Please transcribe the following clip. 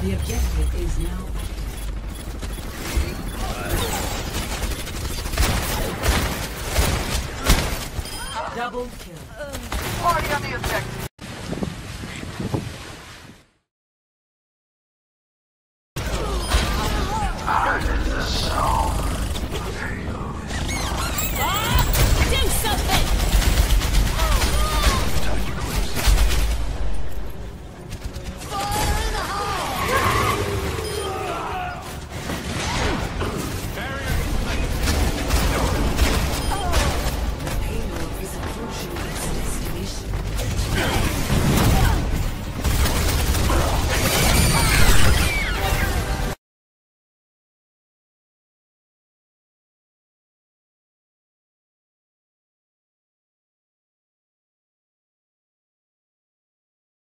The objective is now. Double kill. Party on the objective.